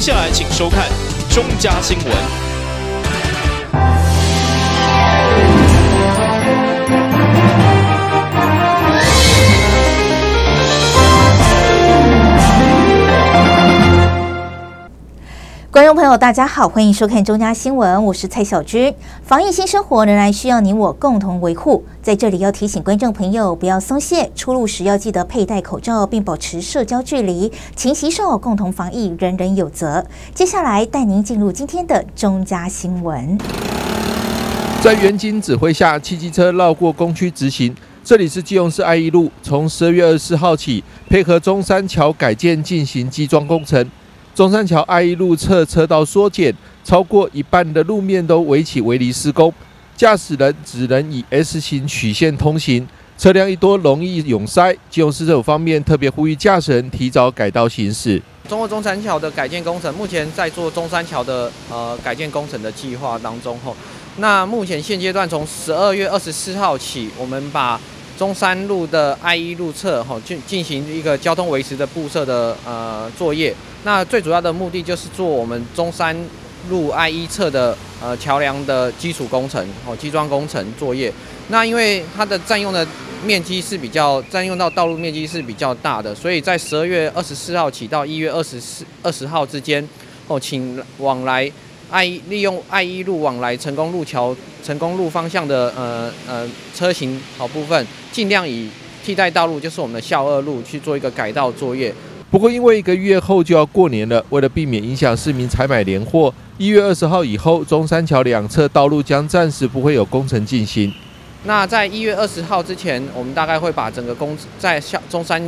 接下来请收看中嘉新闻。观众朋友，大家好，欢迎收看中嘉新闻，我是蔡小军。防疫新生活仍然需要你我共同维护，在这里要提醒观众朋友不要松懈，出入时要记得佩戴口罩，并保持社交距离，勤洗手，共同防疫，人人有责。接下来带您进入今天的中嘉新闻。在袁金指挥下，汽机车绕过工区直行。这里是基隆市爱一路，从十二月二十四号起，配合中山桥改建进行基桩工程。中山桥爱一路侧车道缩减，超过一半的路面都围起围篱施工，驾驶人只能以 S 型曲线通行，车辆一多容易涌塞。基隆市政府方面特别呼吁驾驶人提早改道行驶。中二中山桥的改建工程，目前在做中山桥的呃改建工程的计划当中吼，那目前现阶段从十二月二十四号起，我们把中山路的 I 一路侧吼进进行一个交通维持的布设的呃作业。那最主要的目的就是做我们中山路 I 一侧的呃桥梁的基础工程哦基桩工程作业。那因为它的占用的面积是比较占用到道路面积是比较大的，所以在十二月二十四号起到一月二十四二十号之间哦，请往来。爱利用爱一路往来成功路桥、成功路方向的呃呃车型好部分，尽量以替代道路，就是我们的校二路去做一个改道作业。不过，因为一个月后就要过年了，为了避免影响市民采买年货，一月二十号以后，中山桥两侧道路将暂时不会有工程进行。那在一月二十号之前，我们大概会把整个工在中山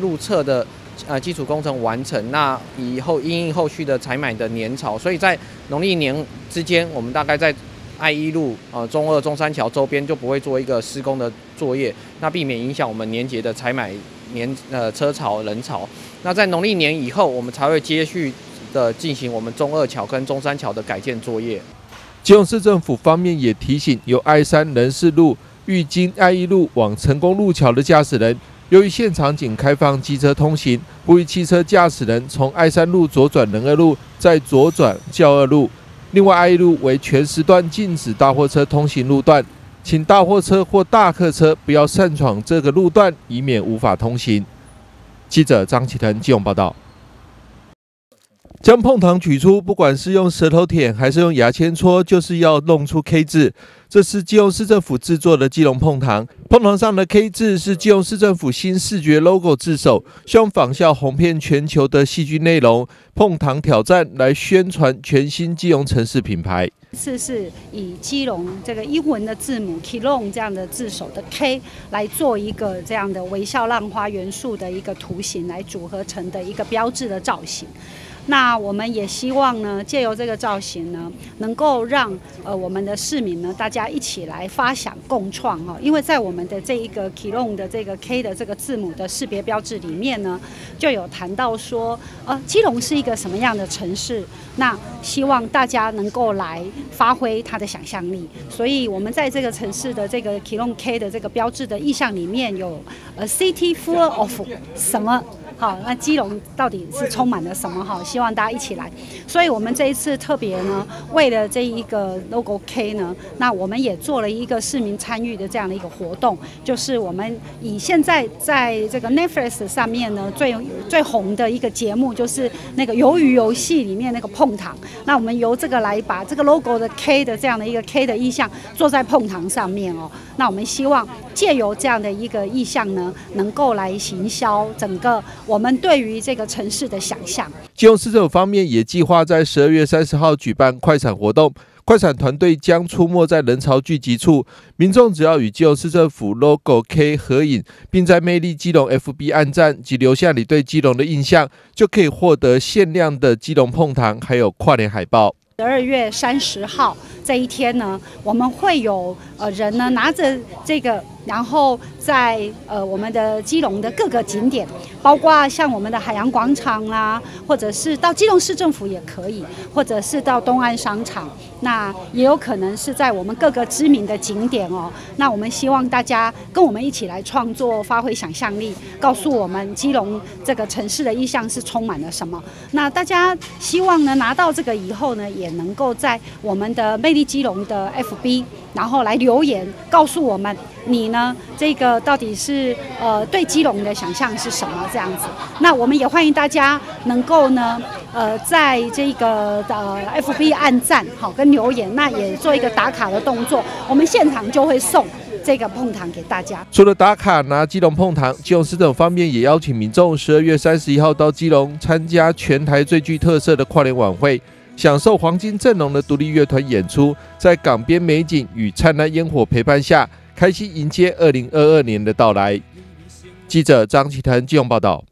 路侧的。呃，基础工程完成，那以后因应后续的采买的年潮，所以在农历年之间，我们大概在爱一路、呃中二、中山桥周边就不会做一个施工的作业，那避免影响我们年节的采买年呃车潮人潮。那在农历年以后，我们才会接续的进行我们中二桥跟中山桥的改建作业。基隆市政府方面也提醒，由爱山人事路欲经爱一路往成功路桥的驾驶人。由于现场仅开放机车通行，呼吁汽车驾驶人从爱山路左转仁二路，再左转教二路。另外，爱一路为全时段禁止大货车通行路段，请大货车或大客车不要擅闯这个路段，以免无法通行。记者张启腾、金融报道。将碰糖取出，不管是用舌头舔还是用牙签戳，就是要弄出 K 字。这是基隆市政府制作的基隆碰糖，碰糖上的 K 字是基隆市政府新视觉 logo 制首，希望仿效红遍全球的戏剧内容“碰糖挑战”来宣传全新基隆城市品牌。次是以基隆这个英文的字母 Kilon 这样的字首的 K 来做一个这样的微笑浪花元素的一个图形来组合成的一个标志的造型。那我们也希望呢，借由这个造型呢，能够让呃我们的市民呢，大家家一起来发想共创哈。因为在我们的这一个 k i l o n 的这个 K 的这个字母的识别标志里面呢，就有谈到说，呃，基隆是一个什么样的城市？那希望大家能够来发挥他的想象力。所以我们在这个城市的这个 k i l o n K 的这个标志的意象里面有呃 City full of 什么？好，那基隆到底是充满了什么？哈，希望大家一起来。所以我们这一次特别呢，为了这一个 logo K 呢，那我们也做了一个市民参与的这样的一个活动，就是我们以现在在这个 Netflix 上面呢最最红的一个节目，就是那个鱿鱼游戏里面那个碰糖。那我们由这个来把这个 logo 的 K 的这样的一个 K 的意象做在碰糖上面哦。那我们希望借由这样的一个意向呢，能够来行销整个。我们对于这个城市的想象，基隆市政府方面也计划在十二月三十号举办快闪活动，快闪团队将出没在人潮聚集处，民众只要与基隆市政府 logo K 合影，并在魅力基隆 FB 按赞及留下你对基隆的印象，就可以获得限量的基隆碰糖，还有跨年海报。十二月三十号这一天呢，我们会有呃人呢拿着这个。然后在呃我们的基隆的各个景点，包括像我们的海洋广场啦，或者是到基隆市政府也可以，或者是到东岸商场，那也有可能是在我们各个知名的景点哦。那我们希望大家跟我们一起来创作，发挥想象力，告诉我们基隆这个城市的意象是充满了什么。那大家希望呢拿到这个以后呢，也能够在我们的魅力基隆的 FB。然后来留言告诉我们，你呢？这个到底是呃对基隆的想象是什么？这样子，那我们也欢迎大家能够呢，呃，在这个呃 FB 按赞好跟留言，那也做一个打卡的动作，我们现场就会送这个碰糖给大家。除了打卡拿基隆碰糖，基隆市政府方面也邀请民众十二月三十一号到基隆参加全台最具特色的跨年晚会。享受黄金阵容的独立乐团演出，在港边美景与灿烂烟火陪伴下，开心迎接二零二二年的到来。记者张启腾、金融报道。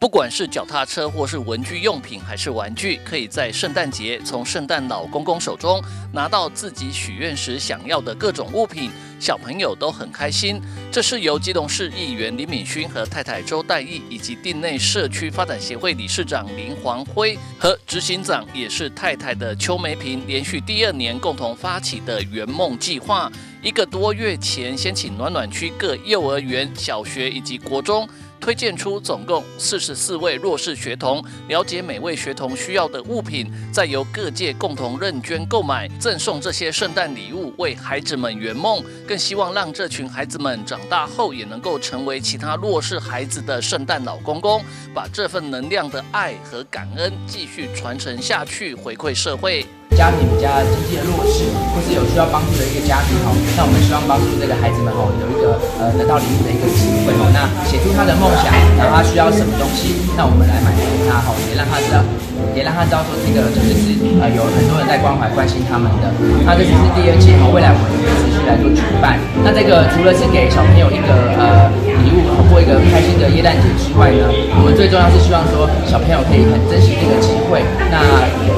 不管是脚踏车，或是文具用品，还是玩具，可以在圣诞节从圣诞老公公手中拿到自己许愿时想要的各种物品，小朋友都很开心。这是由基隆市议员李敏勋和太太周代义，以及定内社区发展协会理事长林黄辉和执行长也是太太的邱梅平，连续第二年共同发起的圆梦计划。一个多月前，先请暖暖区各幼儿园、小学以及国中。推荐出总共四十四位弱势学童，了解每位学童需要的物品，再由各界共同认捐购买，赠送这些圣诞礼物，为孩子们圆梦。更希望让这群孩子们长大后也能够成为其他弱势孩子的圣诞老公公，把这份能量的爱和感恩继续传承下去，回馈社会。家庭比较经济的弱势，或是有需要帮助的一个家庭哈，那我们希望帮助这个孩子们哦，有一个呃得到礼物的一个机会哦。那写出他的梦想，然后他需要什么东西，那我们来满足他哈，也让他知道，也让他知道说这个就是是呃有很多人在关怀关心他们的。那这就是第二季哈，未来我们会持续来做举办。那这个除了是给小朋友一个呃礼物，通过一个开心的耶诞节之外呢，我们最重要是希望说小朋友可以很珍惜这个机会。那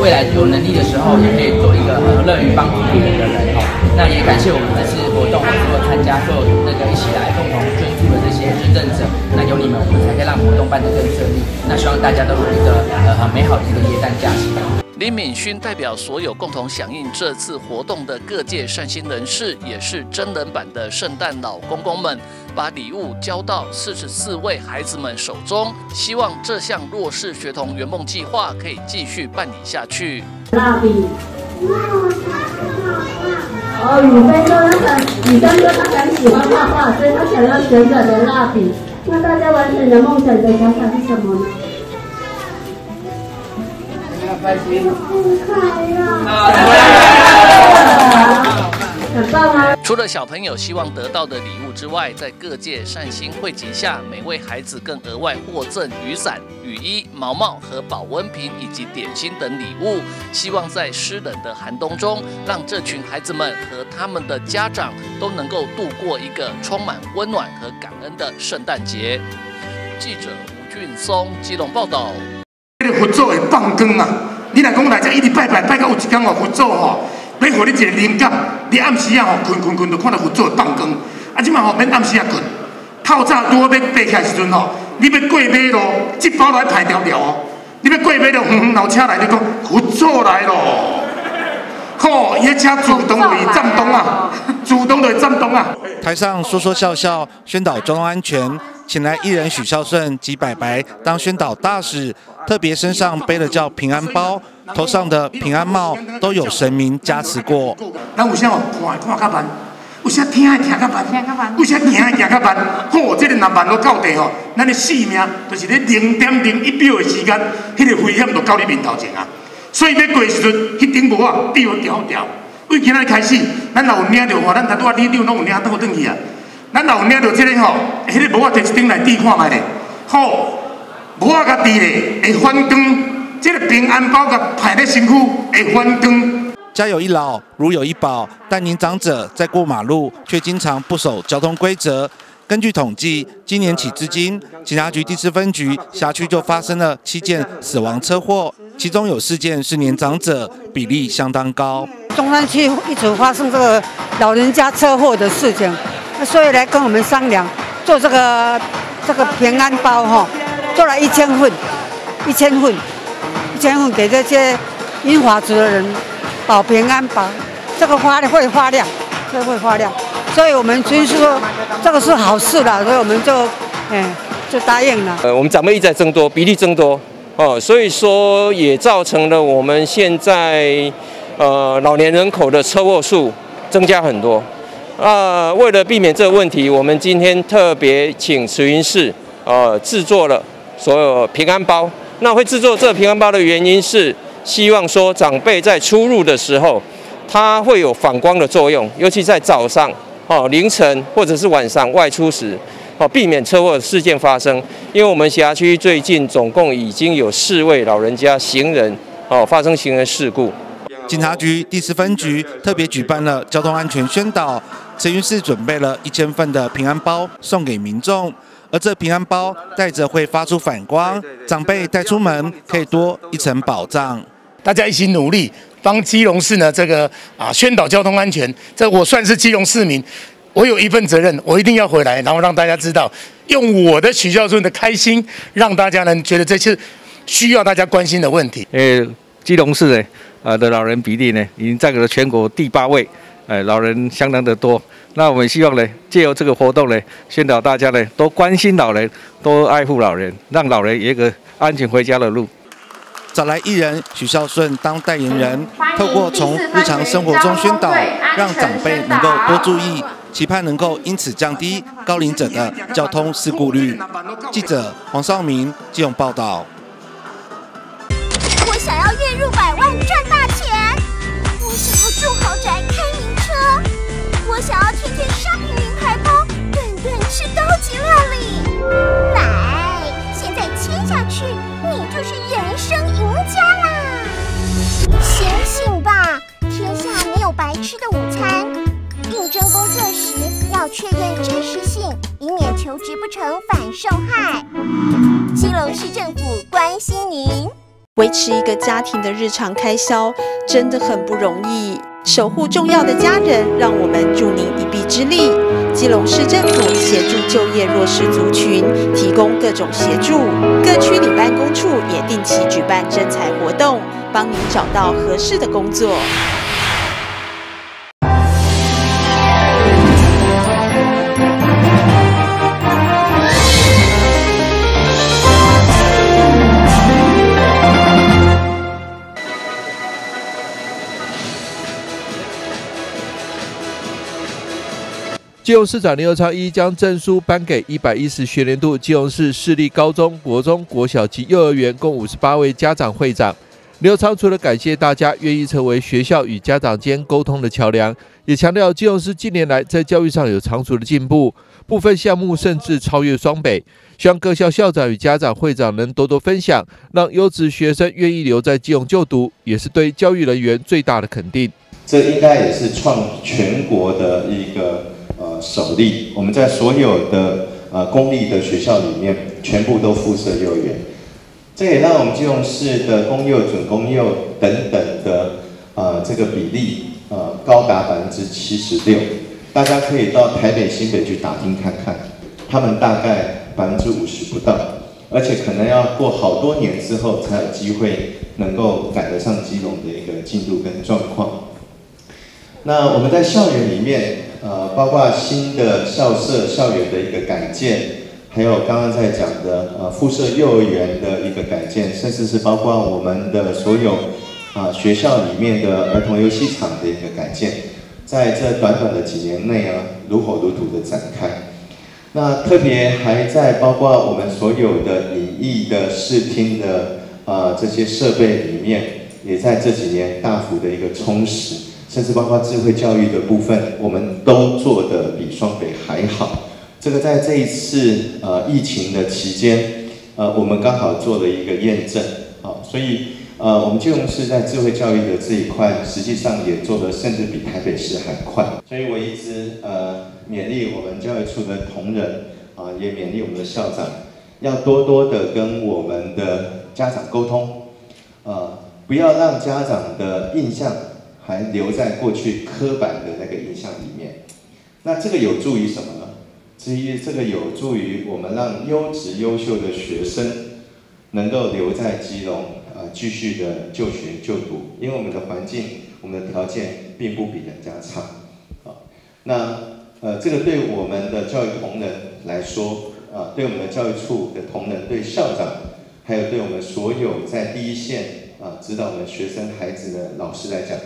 未来有能力的时候。也可以做一个乐于帮助别人的人哈。那也感谢我们这次活动所有参加、所有那个一起来共同捐些捐赠者。那有你们，我们才可以让活动办得更顺利。那希望大家都有一个呃很美好的一个耶诞假期。李敏勋代表所有共同响应这次活动的各界善心人士，也是真人版的圣诞老公公们。把礼物交到四十四位孩子们手中，希望这项弱势学童圆梦计划可以继续办理下去。蜡笔，哦，雨飞说那个雨飞说他很喜欢画画，所以他想要旋转的蜡笔。那大家完成你的梦想的想法是什么呢？开心，快乐。很棒啊！除了小朋友希望得到的礼物之外，在各界善心汇集下，每位孩子更额外获赠雨伞、雨衣、毛毛和保温瓶以及点心等礼物。希望在湿冷的寒冬中，让这群孩子们和他们的家长都能够度过一个充满温暖和感恩的圣诞节。记者吴俊松基隆报道。这个佛祖会放光啊！你若讲来这一直拜拜拜到有一天哦，佛祖吼。要互你一个灵感，你暗时啊吼困困困，就看到佛祖放光。啊，即马吼免暗时啊困，透早拄好要爬起来时阵吼，你要过马路，这包来排条条哦。你要过马路，远远老车来，你讲佛祖来咯。吼，伊车主动会震动啊，主动会震动啊。台上说说笑笑，宣导交通安全，请来艺人许孝顺及白白当宣导大使，特别身上背了叫平安包。头上的平安帽都有神明加持过。咱有啥看看较慢，有啥听爱听较慢，有啥行爱行较慢。好，这个若慢到到地吼，咱的性命就是咧零点零一秒的时间，迄个危险就到你面头前啊。所以要过时阵，迄顶帽啊，调调调。为今仔开始，咱若有领着吼，咱大拄啊，你你拢有领倒转去啊。咱若有领着这个吼，迄个帽啊，摕一顶来戴看卖咧。好，帽啊甲戴咧会反光。这个平安包个排在辛苦会翻光。家有一老，如有一宝，但年长者在过马路却经常不守交通规则，根据统计，今年起至今，警察局第四分局辖区就发生了七件死亡车祸，其中有四件是年长者，比例相当高。中山区一直发生这个老人家车祸的事情，所以来跟我们商量做这个这个平安包哈，做了一千份，一千份，一千份给这些英华族的人保平安包，这个发会发亮，这会发亮，所以我们就是说这个是好事了，所以我们就哎就答应了。呃，我们长辈一再增多，比例增多哦，所以说也造成了我们现在。呃，老年人口的车祸数增加很多。啊，为了避免这个问题，我们今天特别请慈云寺呃制作了所有平安包。那会制作这平安包的原因是，希望说长辈在出入的时候，它会有反光的作用，尤其在早上、哦凌晨或者是晚上外出时，哦避免车祸事件发生。因为我们辖区最近总共已经有四位老人家行人哦发生行人事故。警察局第四分局特别举办了交通安全宣导，陈云市准备了一千份的平安包送给民众，而这平安包带着会发出反光，长辈带出门可以多一层保障。大家一起努力，帮基隆市呢这个啊宣导交通安全。这我算是基隆市民，我有一份责任，我一定要回来，然后让大家知道，用我的许孝顺的开心，让大家呢觉得这是需要大家关心的问题。诶，基隆市呢。呃的老人比例呢，已经占了全国第八位，哎，老人相当的多。那我们希望呢，借由这个活动呢，宣导大家呢，多关心老人，多爱护老人，让老人有一个安全回家的路。找来艺人许孝顺当代言人，透过从日常生活中宣导，让长辈能够多注意，期盼能够因此降低高龄者的交通事故率。记者黄少明借用报道。我想要月入百万赚。市政府关心您。维持一个家庭的日常开销真的很不容易。守护重要的家人，让我们助您一臂之力。基隆市政府协助就业弱势族群，提供各种协助。各区里办公处也定期举办征才活动，帮您找到合适的工作。基隆市长刘昌一将证书颁给一百一十学年度基隆市市立高中国中国小及幼儿园共五十八位家长会长。刘昌除了感谢大家愿意成为学校与家长间沟通的桥梁，也强调基隆市近年来在教育上有长足的进步，部分项目甚至超越双北。希望各校校长与家长会长能多多分享，让优质学生愿意留在基隆就读，也是对教育人员最大的肯定。这应该也是创全国的一个。首例，我们在所有的呃公立的学校里面，全部都附设幼儿园，这也让我们基隆市的公幼、准公幼等等的呃这个比例呃高达百分之七十六。大家可以到台北、新北去打听看看，他们大概百分之五十不到，而且可能要过好多年之后才有机会能够赶得上基隆的一个进度跟状况。那我们在校园里面。呃，包括新的校舍、校园的一个改建，还有刚刚在讲的呃附设幼儿园的一个改建，甚至是包括我们的所有啊学校里面的儿童游戏场的一个改建，在这短短的几年内啊，如火如荼的展开。那特别还在包括我们所有的影艺的视听的啊这些设备里面，也在这几年大幅的一个充实。甚至包括智慧教育的部分，我们都做的比双北还好。这个在这一次呃疫情的期间，呃，我们刚好做了一个验证，好，所以呃，我们金融市在智慧教育的这一块，实际上也做得甚至比台北市还快。所以我一直呃勉励我们教育处的同仁啊，也勉励我们的校长，要多多的跟我们的家长沟通，呃，不要让家长的印象还留在过去刻板的那个印象里面。那这个有助于什么呢？至于这个有助于我们让优质优秀的学生能够留在基隆，呃，继续的就学就读，因为我们的环境、我们的条件并不比人家差，啊，那呃，这个对我们的教育同仁来说，啊，对我们的教育处的同仁、对校长，还有对我们所有在第一线啊指导我们学生孩子的老师来讲。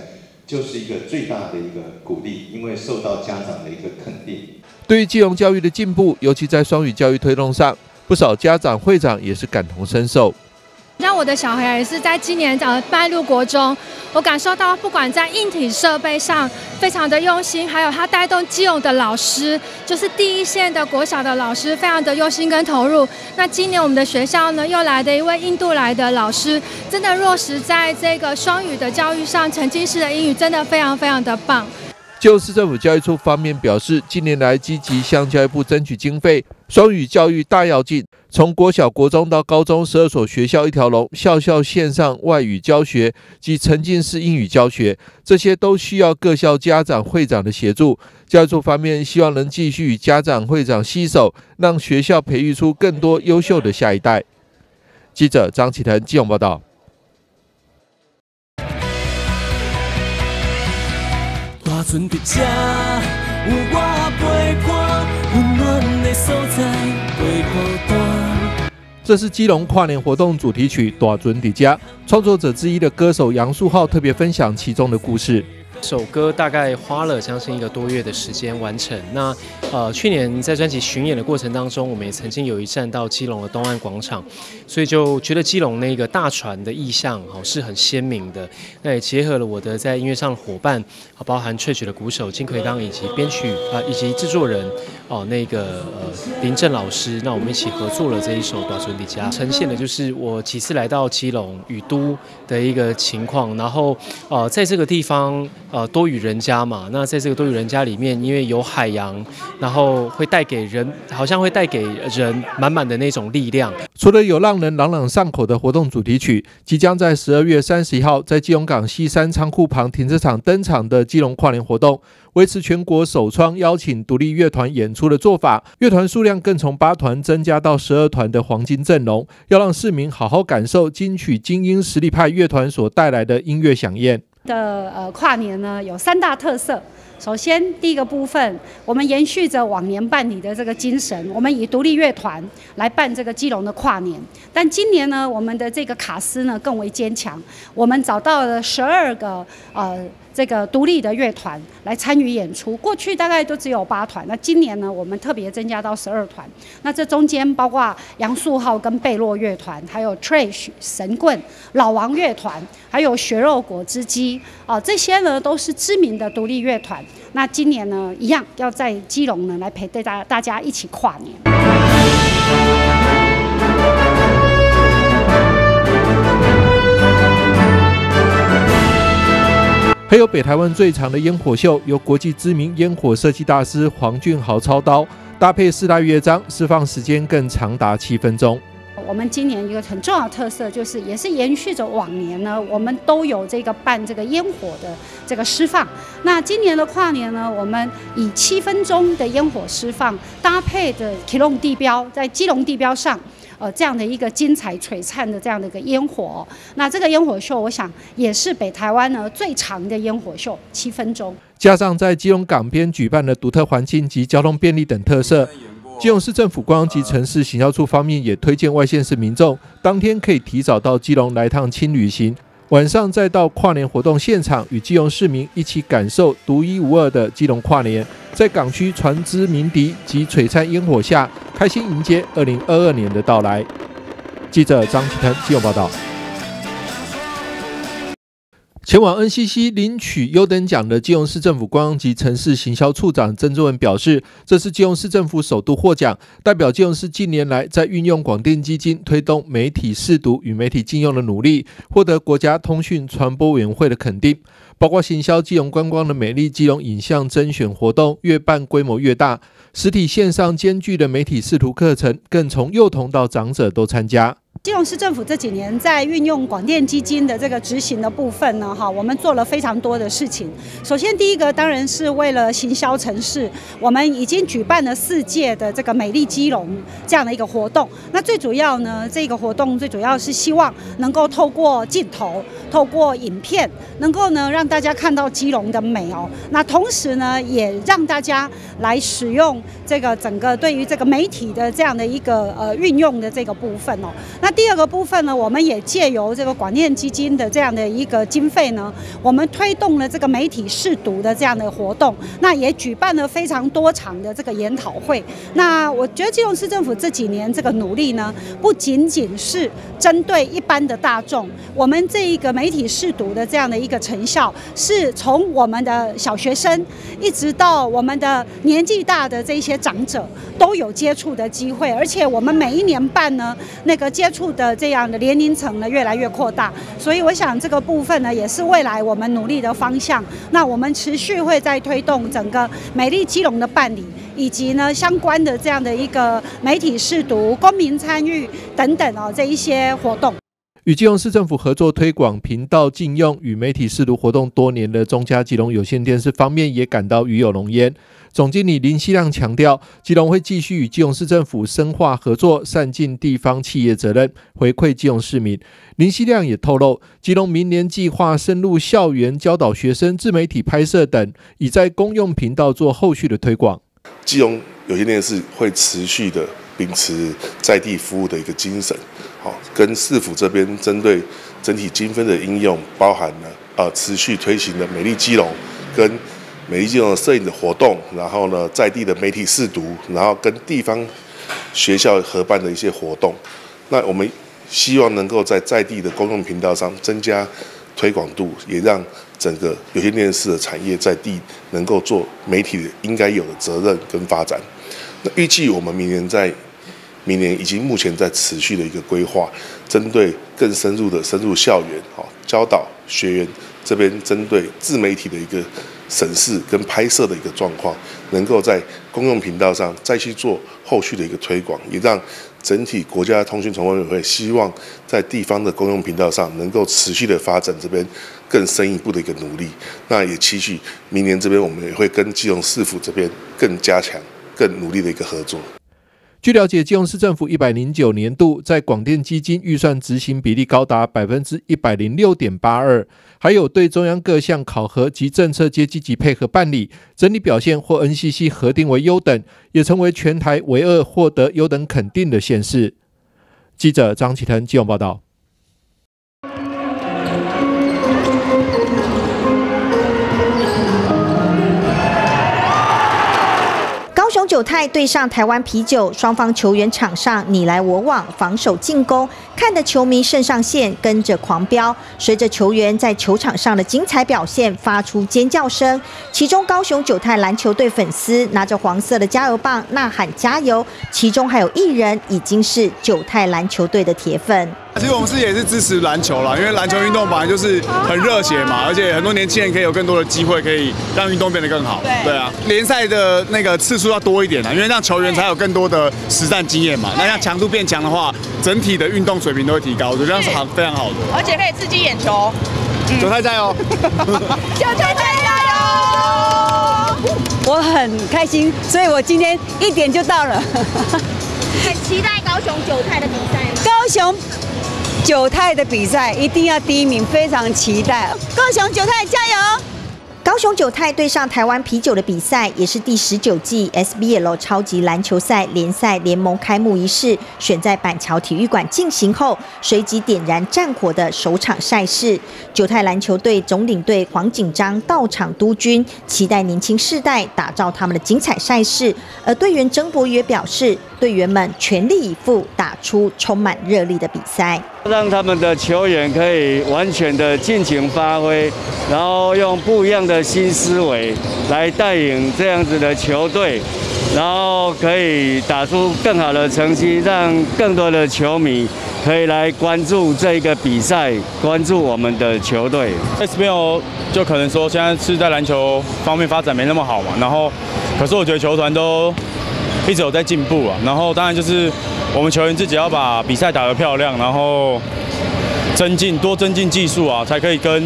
就是一个最大的一个鼓励，因为受到家长的一个肯定。对于金融教育的进步，尤其在双语教育推动上，不少家长会长也是感同身受。我的小孩也是在今年呃迈入国中，我感受到不管在硬体设备上非常的用心，还有他带动基友的老师，就是第一线的国小的老师，非常的用心跟投入。那今年我们的学校呢，又来的一位印度来的老师，真的落实在这个双语的教育上，沉浸式的英语真的非常非常的棒。就市政府教育处方面表示，近年来积极向教育部争取经费，双语教育大跃进，从国小、国中到高中，十二所学校一条龙，校校线上外语教学及沉浸式英语教学，这些都需要各校家长会长的协助。教育处方面希望能继续与家长会长携手，让学校培育出更多优秀的下一代。记者张启腾、金永报道。这是基隆跨年活动主题曲《大准的家》，创作者之一的歌手杨树浩特别分享其中的故事。首歌大概花了将近一个多月的时间完成。那呃，去年在专辑巡演的过程当中，我们也曾经有一站到基隆的东岸广场，所以就觉得基隆那个大船的意象哦是很鲜明的。那也结合了我的在音乐上的伙伴，啊，包含萃取的鼓手金奎刚以及编曲啊以及制作人哦那个呃林正老师，那我们一起合作了这一首《大尊的家》，呈现的就是我几次来到基隆雨都的一个情况。然后呃，在这个地方。呃，多雨人家嘛，那在这个多雨人家里面，因为有海洋，然后会带给人，好像会带给人满满的那种力量。除了有让人朗朗上口的活动主题曲，即将在十二月三十一号在基隆港西山仓库旁停车场登场的基隆跨年活动，维持全国首创邀请独立乐团演出的做法，乐团数量更从八团增加到十二团的黄金阵容，要让市民好好感受金曲精英实力派乐团所带来的音乐响宴。的呃跨年呢有三大特色。首先，第一个部分，我们延续着往年办理的这个精神，我们以独立乐团来办这个基隆的跨年。但今年呢，我们的这个卡司呢更为坚强，我们找到了十二个呃。这个独立的乐团来参与演出，过去大概都只有八团，那今年呢，我们特别增加到十二团。那这中间包括杨树浩跟贝洛乐团，还有 Trash 神棍、老王乐团，还有血肉果汁机啊，这些呢都是知名的独立乐团。那今年呢，一样要在基隆呢来陪大大家一起跨年。还有北台湾最长的烟火秀，由国际知名烟火设计大师黄俊豪操刀，搭配四大乐章，释放时间更长达七分钟。我们今年一个很重要的特色，就是也是延续着往年呢，我们都有这个办这个烟火的这个释放。那今年的跨年呢，我们以七分钟的烟火释放，搭配的基隆地标，在基隆地标上。呃，这样的一个精彩璀璨的这样的一个烟火，那这个烟火秀，我想也是北台湾呢最长的烟火秀，七分钟。加上在基隆港边举办的独特环境及交通便利等特色，基隆市政府观光及城市行销处方面也推荐外县市民众当天可以提早到基隆来趟轻旅行。晚上再到跨年活动现场，与基隆市民一起感受独一无二的基隆跨年，在港区船只鸣笛及璀璨烟火下，开心迎接二零二二年的到来。记者张启腾基隆报道。前往 NCC 领取优等奖的基隆市政府观光及城市行销处长曾志文表示，这是基隆市政府首度获奖，代表基隆市近年来在运用广电基金推动媒体试读与媒体禁用的努力，获得国家通讯传播委员会的肯定。包括行销基隆观光的美丽基隆影像甄选活动，越办规模越大，实体线上兼具的媒体视图课程，更从幼童到长者都参加。基隆市政府这几年在运用广电基金的这个执行的部分呢，哈，我们做了非常多的事情。首先，第一个当然是为了行销城市，我们已经举办了四届的这个美丽基隆这样的一个活动。那最主要呢，这个活动最主要是希望能够透过镜头、透过影片，能够呢让大家看到基隆的美哦。那同时呢，也让大家来使用这个整个对于这个媒体的这样的一个呃运用的这个部分哦。那第二个部分呢，我们也借由这个广电基金的这样的一个经费呢，我们推动了这个媒体试读的这样的活动，那也举办了非常多场的这个研讨会。那我觉得基隆市政府这几年这个努力呢，不仅仅是针对一般的大众，我们这一个媒体试读的这样的一个成效，是从我们的小学生一直到我们的年纪大的这些长者都有接触的机会，而且我们每一年办呢，那个接触。的这样的年龄层呢越来越扩大，所以我想这个部分呢也是未来我们努力的方向。那我们持续会在推动整个美丽基隆的办理，以及呢相关的这样的一个媒体试读、公民参与等等哦这一些活动。与基隆市政府合作推广频道禁用与媒体试读活动多年的中嘉基隆有线电视方面也感到与有荣焉。总经理林希亮强调，基隆会继续与基隆市政府深化合作，善尽地方企业责任，回馈基隆市民。林希亮也透露，基隆明年计划深入校园教导学生自媒体拍摄等，已在公用频道做后续的推广。基隆有线电视会持续的秉持在地服务的一个精神，跟市府这边针对整体经费的应用，包含了呃持续推行的美丽基隆跟。美丽基隆的摄影的活动，然后呢，在地的媒体试读，然后跟地方学校合办的一些活动，那我们希望能够在在地的公共频道上增加推广度，也让整个有线电视的产业在地能够做媒体应该有的责任跟发展。那预计我们明年在明年已经目前在持续的一个规划，针对更深入的深入校园，好教导学员这边针对自媒体的一个。审视跟拍摄的一个状况，能够在公用频道上再去做后续的一个推广，也让整体国家通讯传播委员会希望在地方的公用频道上能够持续的发展这边更深一步的一个努力。那也期许明年这边我们也会跟基隆市府这边更加强、更努力的一个合作。据了解，基隆市政府一百零九年度在广电基金预算执行比例高达百分之一百零六点八二，还有对中央各项考核及政策皆积极配合办理，整体表现或 NCC 核定为优等，也成为全台唯二获得优等肯定的县市。记者张启腾基隆报道。高雄九泰对上台湾啤酒，双方球员场上你来我往，防守进攻，看得球迷肾上腺跟着狂飙。随着球员在球场上的精彩表现，发出尖叫声。其中高雄九泰篮球队粉丝拿着黄色的加油棒呐喊加油，其中还有一人已经是九泰篮球队的铁粉。其实我们是也是支持篮球啦，因为篮球运动本来就是很热血嘛，而且很多年轻人可以有更多的机会，可以让运动变得更好。对啊，联赛的那个次数要多一点啊，因为让球员才有更多的实战经验嘛。那像强度变强的话，整体的运动水平都会提高，我觉得这样是好非常好的。而且可以刺激眼球。韭菜加油！韭菜加油！我很开心，所以我今天一点就到了。很期待高雄韭菜的比赛吗？高雄。九泰的比赛一定要第一名，非常期待！高雄九泰加油！高雄九泰对上台湾啤酒的比赛，也是第十九季 SBL 超级篮球赛联赛联盟开幕仪式，选在板桥体育馆进行后，随即点燃战火的首场赛事。九泰篮球队总领队黄锦章到场督军，期待年轻世代打造他们的精彩赛事。而队员曾博也表示。队员们全力以赴，打出充满热力的比赛。让他们的球员可以完全的尽情发挥，然后用不一样的新思维来带领这样子的球队，然后可以打出更好的成绩，让更多的球迷可以来关注这个比赛，关注我们的球队。SBL 就可能说现在是在篮球方面发展没那么好嘛，然后可是我觉得球团都一直有在进步啊，然后当然就是我们球员自己要把比赛打得漂亮，然后增进多增进技术啊，才可以跟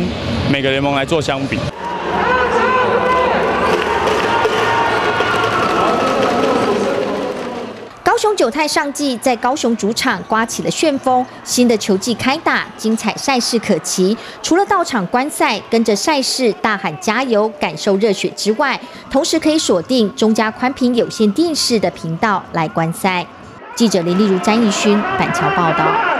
每个联盟来做相比。九泰上季在高雄主场刮起了旋风，新的球季开打，精彩赛事可期。除了到场观赛，跟着赛事大喊加油，感受热血之外，同时可以锁定中嘉宽频有线电视的频道来观赛。记者林丽如、詹义勋板桥报道。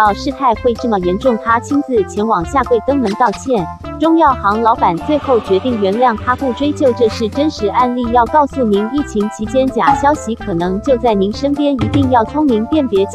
到。事态会这么严重，他亲自前往下跪登门道歉。中药行老板最后决定原谅他，不追究，这是真实案例。要告诉您，疫情期间假消息可能就在您身边，一定要聪明辨别。